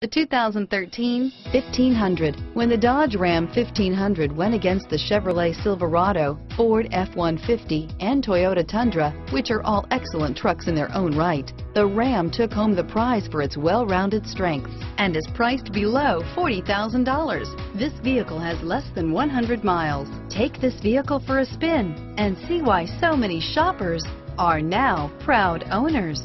The 2013 1500. When the Dodge Ram 1500 went against the Chevrolet Silverado, Ford F-150, and Toyota Tundra, which are all excellent trucks in their own right, the Ram took home the prize for its well-rounded strengths and is priced below $40,000. This vehicle has less than 100 miles. Take this vehicle for a spin and see why so many shoppers are now proud owners.